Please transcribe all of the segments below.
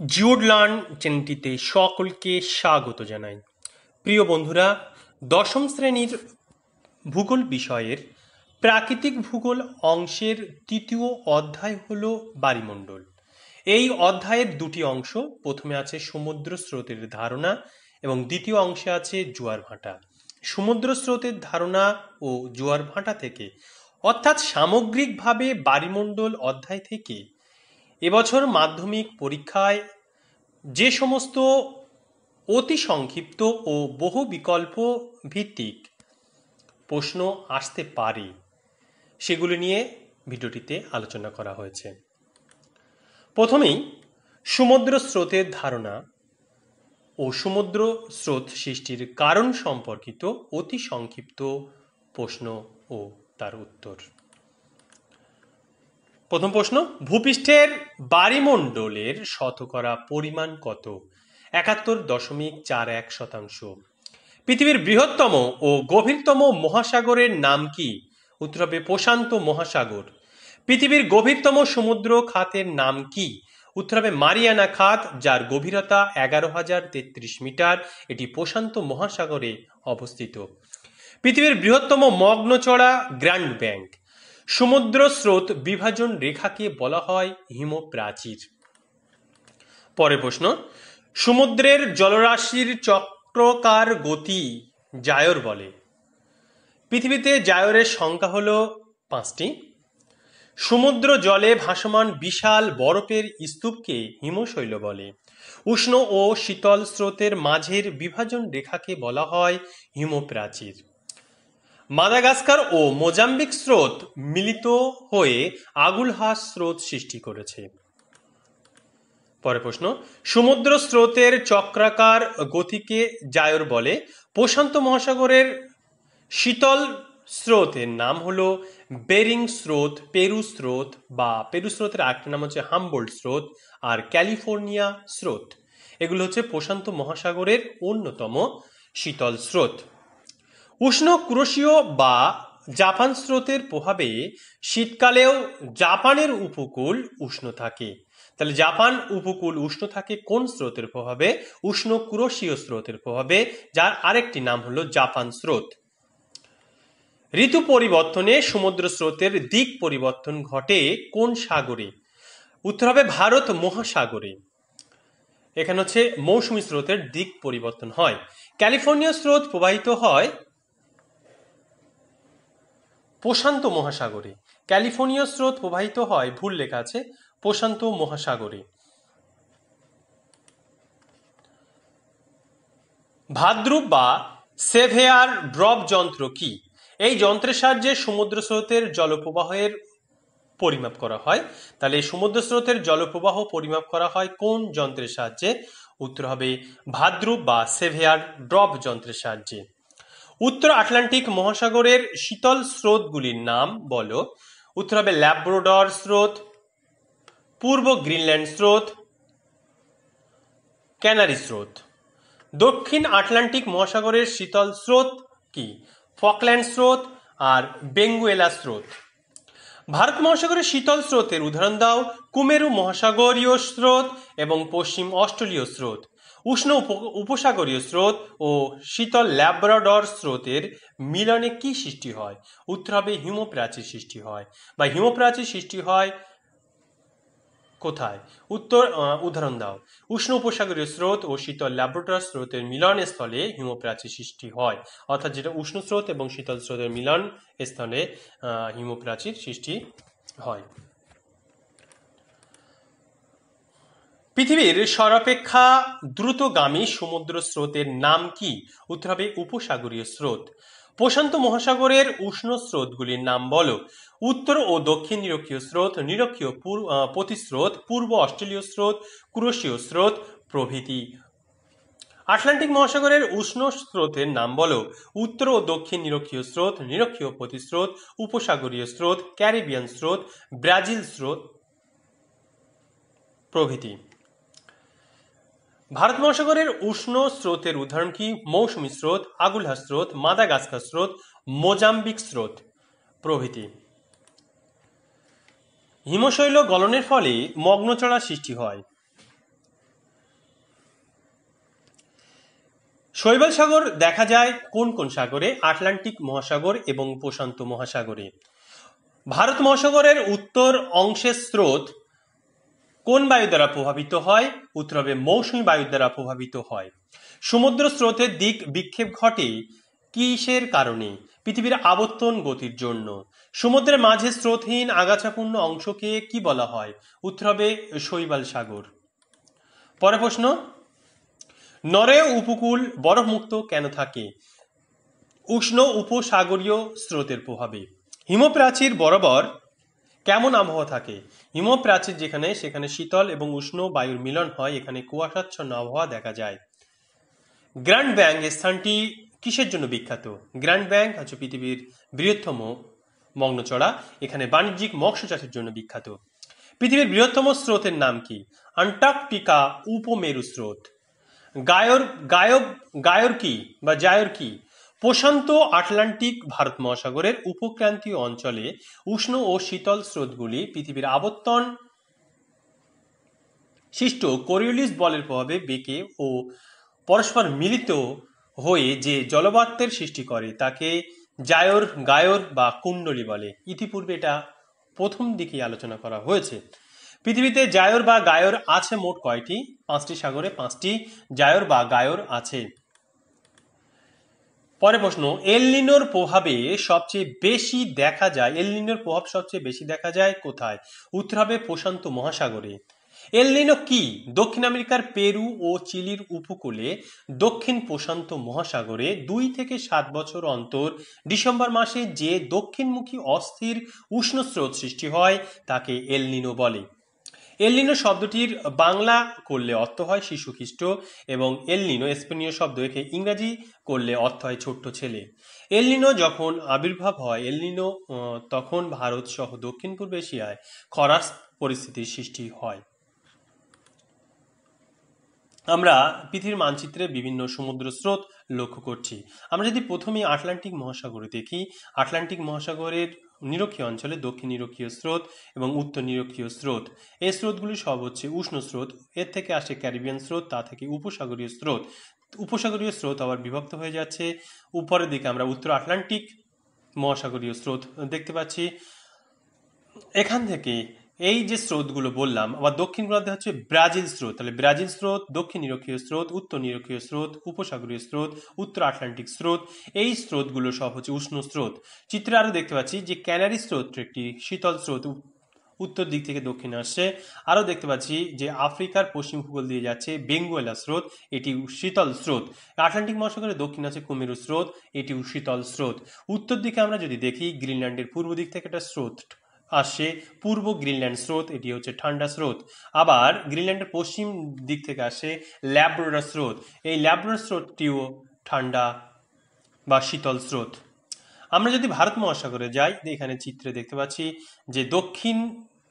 জিওড learn চ্যানেলটিতে সকলকে স্বাগত জানাই। প্রিয় বন্ধুরা, দশম শ্রেণির ভূগোল বিষয়ের প্রাকৃতিক ভূগোল অংশের তৃতীয় অধ্যায় হল বায়ুমণ্ডল এই অধ্যায়ের দুটি অংশ, প্রথমে আছে সমুদ্র স্রোতের ধারণা এবং দ্বিতীয় অংশে আছে জোয়ার ভাঁটা। সমুদ্র স্রোতের ধারণা ও জোয়ার ভাঁটা থেকে, অর্থাৎ সামগ্রিকভাবে বায়ুমণ্ডল অধ্যায় থেকে এবছর মাধ্যমিক পরীক্ষায় যে সমস্ত অতি সংক্ষিপ্ত ও বহু বিকল্প ভিত্তিক প্রশ্ন আসতে পারে, সেগুলি নিয়ে ভিডিওটিতে আলোচনা করা হয়েছে। প্রথমেই, সমুদ্র স্রোতের ধারণা ও সমুদ্র স্রোত সৃষ্টির কারণ সম্পর্কিত অতি সংক্ষিপ্ত প্রশ্ন ও তার উত্তর। প্রথম প্রশ্ন, ভূপৃষ্ঠের বায়ুমণ্ডলের শতকরা পরিমাণ কত? একাত্তর দশমিক চার এক শতাংশ। পৃথিবীর বৃহত্তম ও গভীরতম মহাসাগরের নাম কি? উত্তর হবে প্রশান্ত মহাসাগর। পৃথিবীর গভীরতম সমুদ্র খাতের নাম কি? উত্তর হবে মারিয়ানা খাত, যার গভীরতা এগারো হাজার তেত্রিশ মিটার। এটি প্রশান্ত মহাসাগরে অবস্থিত। পৃথিবীর বৃহত্তম মগ্নচড়া গ্র্যান্ড ব্যাংক। সমুদ্র স্রোত বিভাজন রেখাকে বলা হয় হিমপ্রাচীর। পরে প্রশ্ন, সমুদ্রের জলরাশির চক্রকার গতি জায়র বলে। পৃথিবীতে জায়রের সংখ্যা হল পাঁচটি। সমুদ্র জলে ভাসমান বিশাল বরফের স্তূপকে হিমশৈল বলে। উষ্ণ ও শীতল স্রোতের মাঝের বিভাজন রেখাকে বলা হয় হিমপ্রাচীর। মাদাগাস্কার ও মোজাম্বিক স্রোত মিলিত হয়ে আগুলহাস স্রোত সৃষ্টি করেছে। পরে প্রশ্ন, সমুদ্র স্রোতের চক্রাকার গতিকে জায়র বলে প্রশান্ত মহাসাগরের শীতল স্রোতের নাম হলো বেরিং স্রোত, পেরু স্রোত বা পেরু স্রোতের আরেকটা নাম হচ্ছে হামবোল্ড স্রোত আর ক্যালিফোর্নিয়া স্রোত। এগুলো হচ্ছে প্রশান্ত মহাসাগরের অন্যতম শীতল স্রোত। উষ্ণ ক্রোশীয় বা জাপান স্রোতের প্রভাবে শীতকালেও জাপানের উপকূল উষ্ণ থাকে। তাহলে জাপান উপকূল উষ্ণ থাকে কোন স্রোতের প্রভাবে? উষ্ণ ক্রোশীয় স্রোতের প্রভাবে, যার আরেকটি নাম হলো জাপান স্রোত। ঋতু পরিবর্তনে সমুদ্র স্রোতের দিক পরিবর্তন ঘটে কোন সাগরে? উত্তর হবে ভারত মহাসাগরে। এখানে হচ্ছে মৌসুমী স্রোতের দিক পরিবর্তন হয়। ক্যালিফোর্নিয়া স্রোত প্রবাহিত হয় প্রশান্ত মহাসাগরে। ক্যালিফোর্নিয়া স্রোত প্রবাহিত হয়, ভুল লেখা আছে, প্রশান্ত মহাসাগরে। ভাদ্রুপ বা সেভেয়ার ড্রপ যন্ত্র কি? এই যন্ত্রের সাহায্যে সমুদ্র স্রোতের জলপ্রবাহের পরিমাপ করা হয়। তাহলে সমুদ্র স্রোতের জলপ্রবাহ পরিমাপ করা হয় কোন যন্ত্রের সাহায্যে? উত্তর হবে ভাদ্রুপ বা সেভেয়ার ড্রপ যন্ত্রের সাহায্যে। উত্তর আটলান্টিক মহাসাগরের শীতল স্রোতগুলির নাম বলো। উত্তর হবে ল্যাব্রোডর স্রোত, পূর্ব গ্রিনল্যান্ড স্রোত, ক্যানারি স্রোত। দক্ষিণ আটলান্টিক মহাসাগরের শীতল স্রোত কি? ফকল্যান্ড স্রোত আর বেঙ্গুয়েলা স্রোত। ভারত মহাসাগরের শীতল স্রোতের উদাহরণ দাও। কুমেরু মহাসাগরীয় স্রোত এবং পশ্চিম অস্ট্রেলীয় স্রোত। উষ্ণ উপসাগরীয় স্রোত ও শীতল ল্যাব্রাডর স্রোতের মিলনে কি সৃষ্টি হয়? উত্তর হবে হিমপ্রাচীর সৃষ্টি হয়। বা হিমপ্রাচীর সৃষ্টি হয় কোথায়? উত্তর উদাহরণ দাও। উষ্ণ উপসাগরীয় স্রোত ও শীতল ল্যাবরেটর স্রোতের মিলন স্থলে হিমপ্রাচীর সৃষ্টি হয়। অর্থাৎ যেটা উষ্ণ স্রোত এবং শীতল স্রোতের মিলন স্থলে হিমপ্রাচীর সৃষ্টি হয়। পৃথিবীর সর্বাপেক্ষা দ্রুতগামী সমুদ্র স্রোতের নাম কি? উত্তর হবে উপসাগরীয় স্রোত। প্রশান্ত মহাসাগরের উষ্ণ স্রোতগুলির নাম বলো। উত্তর ও দক্ষিণ নিরক্ষীয় স্রোত, নিরক্ষীয় প্রতিস্রোত, পূর্ব অস্ট্রেলীয় স্রোত, ক্রোশীয় স্রোত, প্রভৃতি। আটলান্টিক মহাসাগরের উষ্ণ স্রোতের নাম বলো। উত্তর ও দক্ষিণ নিরক্ষীয় স্রোত, নিরক্ষীয় প্রতিস্রোত, উপসাগরীয় স্রোত, ক্যারিবিয়ান স্রোত, ব্রাজিল স্রোত, প্রভৃতি। ভারত মহাসাগরের উষ্ণ স্রোতের উদাহরণ কি? মৌসুমি স্রোত, আগুলহা স্রোত, মাদাগাস্কার স্রোত, মোজাম্বিক স্রোত প্রভৃতি। হিমশৈল গলনের ফলে মগ্নচড়া সৃষ্টি হয়। শৈবাল সাগর দেখা যায় কোন কোন সাগরে? আটলান্টিক মহাসাগর এবং প্রশান্ত মহাসাগরে। ভারত মহাসাগরের উত্তর অংশের স্রোত কোন বায়ু দ্বারা প্রভাবিত হয়? উত্তর হবে মৌসুমী বায়ু দ্বারা প্রভাবিত হয়। সমুদ্র স্রোতের দিক বিক্ষেপ ঘটে কিসের কারণে? পৃথিবীর আবর্তন গতির জন্য। সমুদ্রের মাঝে স্রোতহীন আগাছাপূর্ণ অংশকে কি বলা হয়? উত্তর হবে শৈবাল সাগর। পরে প্রশ্ন, নরে উপকূল বরফমুক্ত কেন থাকে? উষ্ণ উপসাগরীয় স্রোতের প্রভাবে। হিমপ্রাচীর বরাবর কেমন আবহাওয়া থাকে? হিমপ্রাচীর যেখানে, সেখানে শীতল এবং উষ্ণ বায়ুর মিলন হয়, এখানে কুয়াশাচ্ছন্ন আবহাওয়া দেখা যায়। গ্র্যান্ড ব্যাংক স্থানটি কিসের জন্য বিখ্যাত? গ্র্যান্ড ব্যাংক হচ্ছে পৃথিবীর বৃহত্তম মগ্নচড়া, এখানে বাণিজ্যিক মৎস্য চাষের জন্য বিখ্যাত। পৃথিবীর বৃহত্তম স্রোতের নাম কি? আন্টার্কটিকা উপমেরু স্রোত। গায়র, গায়ব, গায়র কি বা জায়র কি? প্রশান্ত আটলান্টিক ভারত মহাসাগরের উপক্রান্তীয় অঞ্চলে উষ্ণ ও শীতল স্রোতগুলি পৃথিবীর আবর্তন সৃষ্ট কোরিওলিস বলের প্রভাবে বেঁকে ও পরস্পর মিলিত হয়ে যে জলবাত্যের সৃষ্টি করে, তাকে জায়র, গায়র বা কুণ্ডলী বলে। ইতিপূর্বে এটা প্রথম দিকে আলোচনা করা হয়েছে। পৃথিবীতে জায়র বা গায়র আছে মোট কয়টি? পাঁচটি সাগরে পাঁচটি জায়র বা গায়র আছে। পরে প্রশ্ন এলনিনোর প্রভাবে সবচেয়ে বেশি দেখা যায় এলনিনোর প্রভাব সবচেয়ে বেশি দেখা যায় কোথায়? উত্তর হবে প্রশান্ত মহাসাগরে। এলনিনো কি? দক্ষিণ আমেরিকার পেরু ও চিলির উপকূলে দক্ষিণ প্রশান্ত মহাসাগরে দুই থেকে সাত বছর অন্তর ডিসেম্বর মাসে যে দক্ষিণমুখী অস্থির উষ্ণ স্রোত সৃষ্টি হয়, তাকে এলনিনো বলে। এলনিনো শব্দটির বাংলা করলে অর্থ হয় শিশু খ্রিস্ট এবং এলনিনো স্পেনীয় শব্দ একে ইংরাজি করলে অর্থ হয় ছোট্ট ছেলে। এলনিনো যখন আবির্ভাব হয়, এলনিনো তখন ভারত সহ দক্ষিণ পূর্ব এশিয়ায় খরাস পরিস্থিতির সৃষ্টি হয়। আমরা পৃথিবীর মানচিত্রে বিভিন্ন সমুদ্র স্রোত লক্ষ্য করছি। আমরা যদি প্রথমে আটলান্টিক মহাসাগরে দেখি, আটলান্টিক মহাসাগরের নিরক্ষীয় অঞ্চলে দক্ষিণ নিরক্ষীয় স্রোত এবং উত্তর নিরক্ষীয় স্রোত। এই স্রোতগুলি সব হচ্ছে উষ্ণ স্রোত। এর থেকে আসে ক্যারিবিয়ান স্রোত, তা থেকে উপসাগরীয় স্রোত। উপসাগরীয় স্রোত আবার বিভক্ত হয়ে যাচ্ছে। উপরের দিকে আমরা উত্তর আটলান্টিক মহাসাগরীয় স্রোত দেখতে পাচ্ছি। এখান থেকে এই যে স্রোতগুলো বললাম, আবার দক্ষিণ গোলার্ধে হচ্ছে ব্রাজিল স্রোত। তাহলে ব্রাজিল স্রোত, দক্ষিণ নিরক্ষীয় স্রোত, উত্তর নিরক্ষীয় স্রোত, উপসাগরীয় স্রোত, উত্তর আটলান্টিক স্রোত, এই স্রোতগুলো সব হচ্ছে উষ্ণ স্রোত। চিত্রে আরও দেখতে পাচ্ছি যে ক্যানারি স্রোত একটি শীতল স্রোত উত্তর দিক থেকে দক্ষিণে আসছে। আরও দেখতে পাচ্ছি যে আফ্রিকার পশ্চিম উপকূল দিয়ে যাচ্ছে বেঙ্গুয়েলা স্রোত, এটি শীতল স্রোত। আটলান্টিক মহাসাগরের দক্ষিণ আছে কুমেরু স্রোত এটি শীতল স্রোত। উত্তর দিকে আমরা যদি দেখি, গ্রিনল্যান্ডের পূর্ব দিক থেকে একটা স্রোত আসছে পূর্ব গ্রিনল্যান্ড স্রোত, এটি হচ্ছে ঠান্ডা স্রোত। আবার গ্রিনল্যান্ডের পশ্চিম দিক থেকে আসে ল্যাব্রোডার স্রোত। এই ল্যাব্রোডার স্রোতটিও ঠান্ডা বা শীতল স্রোত। আমরা যদি ভারত মহাসাগরে যাই, এখানে চিত্রে দেখতে পাচ্ছি যে দক্ষিণ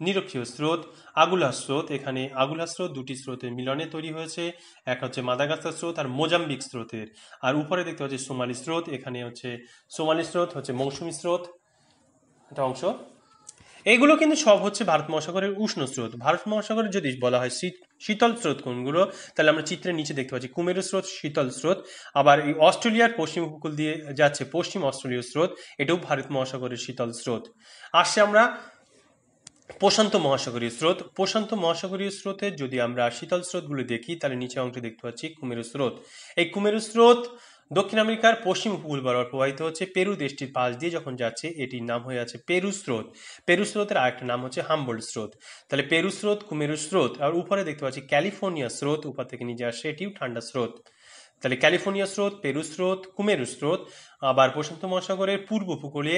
নিরক্ষীয় স্রোত আগুলা স্রোত, এখানে আগুলা স্রোত দুটি স্রোতের মিলনে তৈরি হয়েছে। এক হচ্ছে মাদাগাস্তার স্রোত আর মোজাম্বিক স্রোতের। আর উপরে দেখতে পাচ্ছি সোমালি স্রোত, এখানে হচ্ছে সোমালি স্রোত, হচ্ছে মৌসুমি স্রোত। একটা অংশ। এগুলো কিন্তু সব হচ্ছে ভারত মহাসাগরের উষ্ণ স্রোত। ভারত মহাসাগরের যদি বলা হয় শীত শীতল স্রোত কোনগুলো, তাহলে আমরা চিত্রের নিচে দেখতে পাচ্ছি কুমেরু স্রোত, শীতল স্রোত। আবার এই অস্ট্রেলিয়ার পশ্চিম উপকূল দিয়ে যাচ্ছে পশ্চিম অস্ট্রেলীয় স্রোত, এটাও ভারত মহাসাগরের শীতল স্রোত। আসছে আমরা প্রশান্ত মহাসাগরীয় স্রোত। প্রশান্ত মহাসাগরীয় স্রোতের যদি আমরা শীতল স্রোতগুলো দেখি, তাহলে নিচে অংশে দেখতে পাচ্ছি কুমেরু স্রোত। এই কুমেরু স্রোত দক্ষিণ আমেরিকার পশ্চিম উপকূল বরাবর প্রবাহিত হচ্ছে পেরু দেশটির পাশ দিয়ে যখন যাচ্ছে, এটির নাম হয়ে আছে পেরু স্রোত। পেরু স্রোতের আরেকটা নাম হচ্ছে হাম্বল স্রোত। তাহলে পেরু স্রোত, কুমেরু স্রোত, আর উপরে দেখতে পাচ্ছি ক্যালিফোর্নিয়া স্রোত, উপর থেকে নিচে আসছে এটিও ঠান্ডা স্রোত। তাহলে ক্যালিফোর্নিয়া স্রোত, পেরু স্রোত, কুমেরু স্রোত, আবার প্রশান্ত মহাসাগরের পূর্ব উপকূলে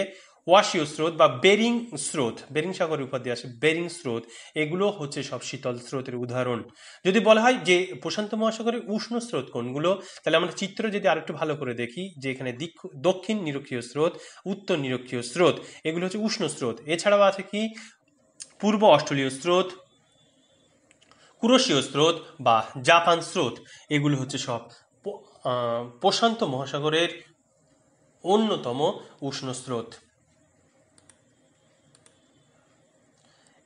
ওয়াশীয় স্রোত বা বেরিং স্রোত, বেরিং সাগরের উপর দিয়ে আসে বেরিং স্রোত, এগুলো হচ্ছে সব শীতল স্রোতের উদাহরণ। যদি বলা হয় যে প্রশান্ত মহাসাগরের উষ্ণ স্রোত কোনগুলো, তাহলে আমরা চিত্র যদি আরেকটু ভালো করে দেখি, যে এখানে দক্ষিণ নিরক্ষীয় স্রোত, উত্তর নিরক্ষীয় স্রোত, এগুলো হচ্ছে উষ্ণ স্রোত। এছাড়াও আছে কি? পূর্ব অস্ট্রেলীয় স্রোত কুরসীয় স্রোত বা জাপান স্রোত, এগুলো হচ্ছে সব প্রশান্ত মহাসাগরের অন্যতম উষ্ণ স্রোত।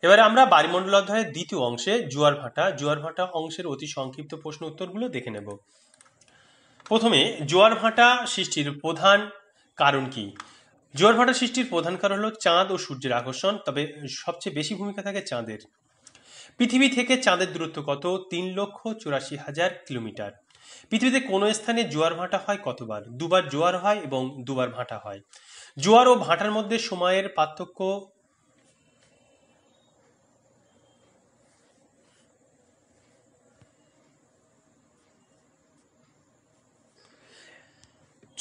এবারে আমরা বায়ুমণ্ডল অধ্যায়ের দ্বিতীয় অংশে জোয়ার ভাটা জোয়ার ভাটা অংশের অতি সংক্ষিপ্ত প্রশ্ন উত্তরগুলো দেখে নেব। প্রথমে, জোয়ার ভাটা সৃষ্টির প্রধান কারণ কি? জোয়ার ভাটা সৃষ্টির প্রধান কারণ হলো চাঁদ ও সূর্যের আকর্ষণ, তবে সবচেয়ে বেশি ভূমিকা থাকে চাঁদের। পৃথিবী থেকে চাঁদের দূরত্ব কত? তিন লক্ষ চুরাশি হাজার কিলোমিটার। পৃথিবীতে কোনো স্থানে জোয়ার ভাটা হয় কতবার? দুবার জোয়ার হয় এবং দুবার ভাটা হয়। জোয়ার ও ভাটার মধ্যে সময়ের পার্থক্য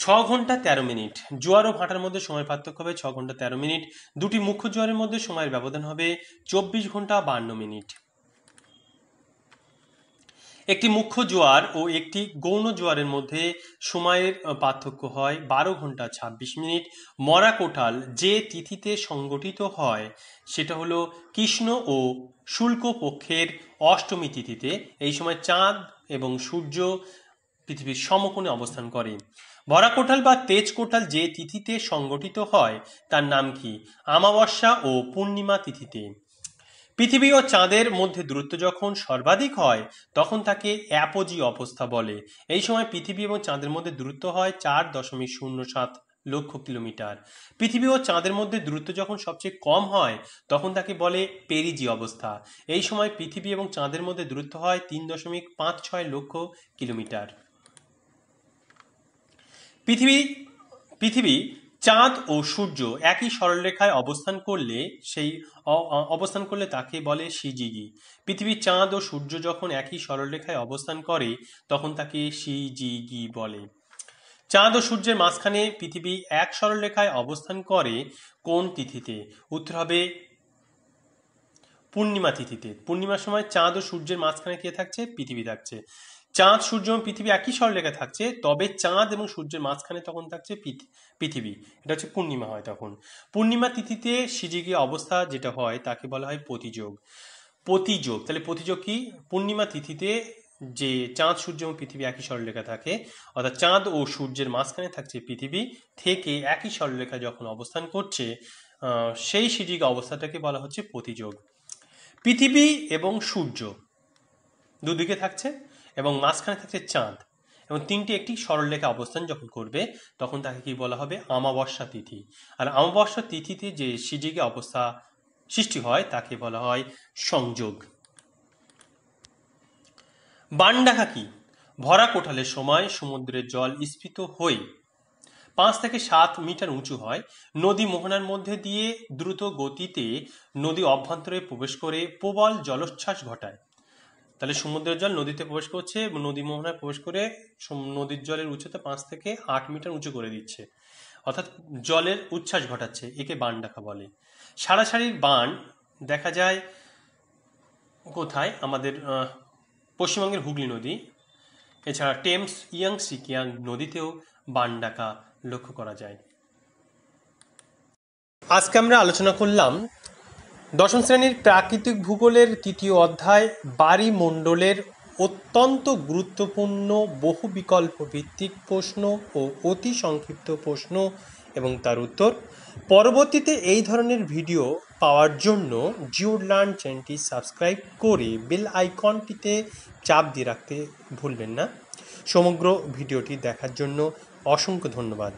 ছ ঘণ্টা তেরো মিনিট। জোয়ার ও ভাটার মধ্যে সময় পার্থক্য হবে ছ ঘণ্টা তেরো মিনিট। দুটি মুখ্য জোয়ারের মধ্যে সময়ের ব্যবধান হবে চব্বিশ ঘণ্টা বান্ন মিনিট। একটি মুখ্য জোয়ার ও একটি গৌণ জোয়ারের মধ্যে সময়ের পার্থক্য হয় বারো ঘণ্টা ছাব্বিশ মিনিট। মরা কোটাল যে তিথিতে সংগঠিত হয় সেটা হলো কৃষ্ণ ও শুল্ক পক্ষের অষ্টমী তিথিতে। এই সময় চাঁদ এবং সূর্য পৃথিবীর সমকোণে অবস্থান করে। ভরা কোটাল বা তেজ কোটাল যে তিথিতে সংগঠিত হয়, তার নাম কি? আমাবস্যা ও পূর্ণিমা তিথিতে। পৃথিবী ও চাঁদের মধ্যে দূরত্ব যখন সর্বাধিক হয়, তখন তাকে অ্যাপোজি অবস্থা বলে। এই সময় পৃথিবী এবং চাঁদের মধ্যে দূরত্ব হয় চার দশমিক শূন্য সাত লক্ষ কিলোমিটার। পৃথিবী ও চাঁদের মধ্যে দূরত্ব যখন সবচেয়ে কম হয়, তখন তাকে বলে পেরিজি অবস্থা। এই সময় পৃথিবী এবং চাঁদের মধ্যে দূরত্ব হয় তিন দশমিক পাঁচ ছয় লক্ষ কিলোমিটার। পৃথিবী পৃথিবী, চাঁদ ও সূর্য একই সরলরেখায় অবস্থান করলে সেই অবস্থান করলে তাকে বলে সিজিগি পৃথিবীর চাঁদ ও সূর্য যখন একই সরলরেখায় অবস্থান করে, তখন তাকে সিজিগি বলে। চাঁদ ও সূর্যের মাঝখানে পৃথিবী এক সরলরেখায় অবস্থান করে কোন তিথিতে? উত্তর হবে পূর্ণিমা তিথিতে। পূর্ণিমার সময় চাঁদ ও সূর্যের মাঝখানে কে থাকছে? পৃথিবী থাকছে। চাঁদ, সূর্য এবং পৃথিবী একই সরলেখা থাকছে, তবে চাঁদ এবং সূর্যের মাঝখানে তখন থাকছে পৃথিবী। এটা হচ্ছে পূর্ণিমা হয় তখন। পূর্ণিমা তিথিতে সিজিগি অবস্থা যেটা হয় তাকে বলা হয় প্রতিযোগ। প্রতিযোগ, তাহলে প্রতিযোগ কি? পূর্ণিমা তিথিতে যে চাঁদ, সূর্য এবং পৃথিবী একই সরলরেখা থাকে, অর্থাৎ চাঁদ ও সূর্যের মাঝখানে থাকছে পৃথিবী, থেকে একই সরলরেখা যখন অবস্থান করছে সেই সিজিগ অবস্থাটাকে বলা হচ্ছে প্রতিযোগ। পৃথিবী এবং সূর্য দুদিকে থাকছে। এবং মাঝখানে থাকছে চাঁদ। এবং তিনটি একটি সরলরেখা অবস্থান যখন করবে, তখন তাকে কি বলা হবে? আমাবস্যা তিথি। আর আমাবস্যা তিথিতে যে সিজিকে অবস্থা সৃষ্টি হয়, তাকে বলা হয় সংযোগ। বানডাকা কি? ভরা কোঠালের সময় সমুদ্রের জল স্ফীত হয়ে পাঁচ থেকে সাত মিটার উঁচু হয়। নদী মোহনার মধ্যে দিয়ে দ্রুত গতিতে নদী অভ্যন্তরে প্রবেশ করে প্রবল জলোচ্ছ্বাস ঘটায়। তাহলে সমুদ্রের জল নদীতে প্রবেশ করছে নদী মোহনায় প্রবেশ করে নদীর জলের উচ্চতা পাঁচ থেকে আট মিটার উঁচু করে দিচ্ছে। অর্থাৎ জলের উচ্ছ্বাস ঘটাচ্ছে, একে বান ডাকা বলে। সারাসারির বান দেখা যায় কোথায়? আমাদের পশ্চিমবঙ্গের হুগলি নদী। এছাড়া টেমস ইয়াং সিকিয়াং নদীতেও বান ডাকা লক্ষ্য করা যায়। আজকে আমরা আলোচনা করলাম দশম শ্রেণির প্রাকৃতিক ভূগোলের তৃতীয় অধ্যায় বাড়িমণ্ডলের অত্যন্ত গুরুত্বপূর্ণ বহু বিকল্প ভিত্তিক প্রশ্ন ও অতি সংক্ষিপ্ত প্রশ্ন এবং তার উত্তর, পরবর্তীতে এই ধরনের ভিডিও পাওয়ার জন্য জিও লার্ন চ্যানেলটি সাবস্ক্রাইব করে বেল আইকনটিতে চাপ দিয়ে রাখতে ভুলবেন না। সমগ্র ভিডিওটি দেখার জন্য অসংখ্য ধন্যবাদ।